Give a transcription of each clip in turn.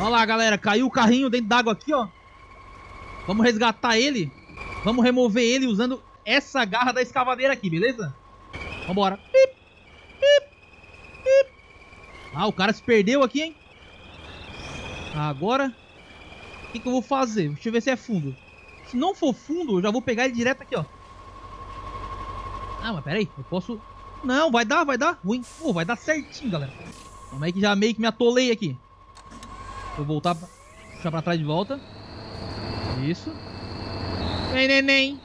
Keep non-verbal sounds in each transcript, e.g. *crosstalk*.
Olha lá, galera. Caiu o carrinho dentro d'água aqui, ó. Vamos resgatar ele. Vamos remover ele usando essa garra da escavadeira aqui, beleza? Vambora. Pip, pip, pip. Ah, o cara se perdeu aqui, hein? Agora, o que, que eu vou fazer? Deixa eu ver se é fundo. Se não for fundo, eu já vou pegar ele direto aqui, ó. Ah, mas peraí, eu posso... Não, vai dar, vai dar. Ruim. Pô, vai dar certinho, galera. Como é que já meio que me atolei aqui. Vou voltar, puxar pra trás de volta. Isso. Vem, neném.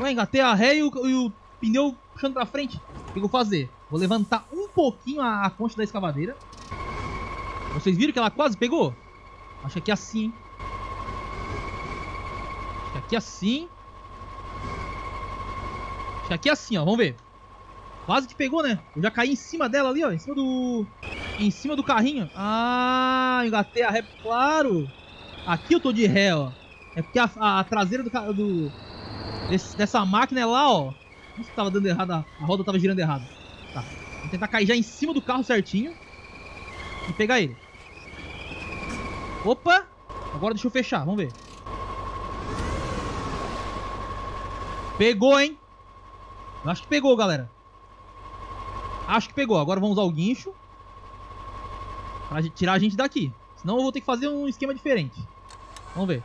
Ué, engatei a ré e o, e o pneu puxando pra frente. O que eu vou fazer? Vou levantar um pouquinho a, a concha da escavadeira. Vocês viram que ela quase pegou? Acho que aqui é assim, hein? Acho que aqui é assim. Acho que aqui é assim, ó. Vamos ver. Quase que pegou, né? Eu já caí em cima dela ali, ó. Em cima do... Em cima do carrinho. Ah, engatei a ré. Claro. Aqui eu tô de ré, ó. É porque a, a, a traseira do... do desse, dessa máquina é lá, ó. Isso tava dando errado. A roda tava girando errado. Tá. Vou tentar cair já em cima do carro certinho. E pegar ele. Opa! Agora deixa eu fechar, vamos ver. Pegou, hein? Eu acho que pegou, galera. Acho que pegou. Agora vamos usar o guincho. Pra tirar a gente daqui. Senão eu vou ter que fazer um esquema diferente. Vamos ver.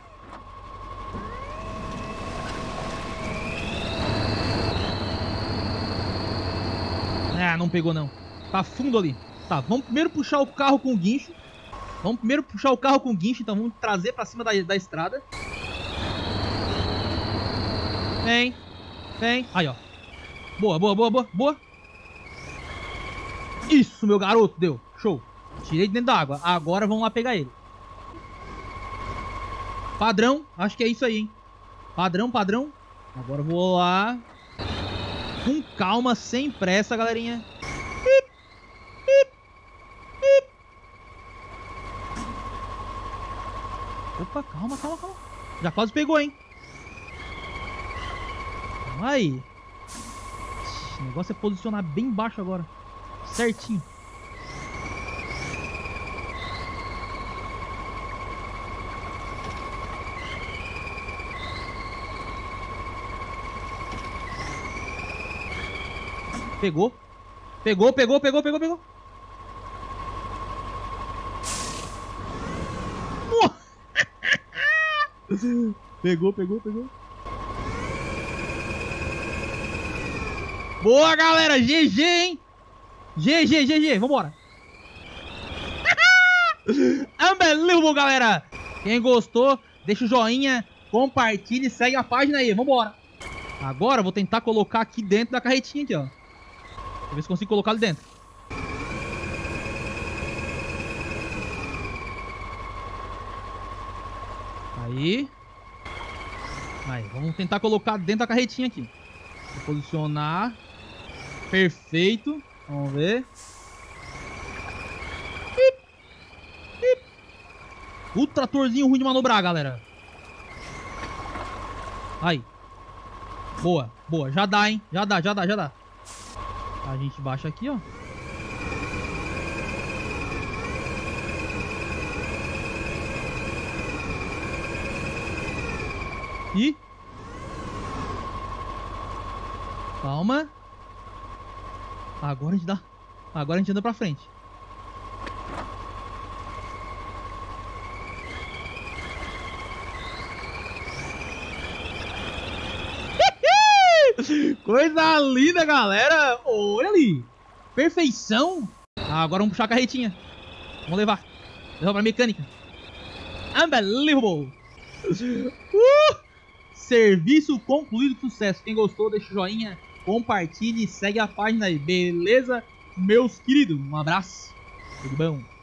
Ah, não pegou não. Tá fundo ali. Tá, vamos primeiro puxar o carro com o guincho. Vamos primeiro puxar o carro com o guincho, então vamos trazer pra cima da, da estrada. Vem. Vem. Aí, ó. Boa, boa, boa, boa, boa. Isso, meu garoto, deu. Show. Tirei de dentro da água. Agora vamos lá pegar ele. Padrão. Acho que é isso aí, hein. Padrão, padrão. Agora vou lá. Com calma, sem pressa, galerinha. Opa, calma, calma, calma. Já quase pegou, hein? Calma aí. O negócio é posicionar bem baixo agora. Certinho. Pegou. Pegou, pegou, pegou, pegou, pegou. *laughs* Pegou, pegou, pegou. Boa, galera. GG, hein? GG, GG. Vambora. *laughs* Unbelievable, galera. Quem gostou, deixa o joinha, compartilha e segue a página aí. Vambora. Agora vou tentar colocar aqui dentro da carretinha aqui, ó. Deixa eu ver se consigo colocar ali dentro. Aí. Aí, vamos tentar colocar dentro da carretinha aqui. Vou posicionar. Perfeito. Vamos ver. O tratorzinho ruim de manobrar, galera. Aí. Boa, boa. Já dá, hein? Já dá, já dá, já dá. A gente baixa aqui, ó. E... Calma. Agora a gente dá... Agora a gente anda pra frente. *laughs* Coisa linda, galera. Olha ali. Perfeição. Ah, agora vamos puxar a carretinha. Vamos levar. Levar pra mecânica. Unbelievable. *laughs* Uh! Serviço concluído com sucesso. Quem gostou, deixa o joinha, compartilhe e segue a página aí. Beleza, meus queridos? Um abraço. Tudo bom?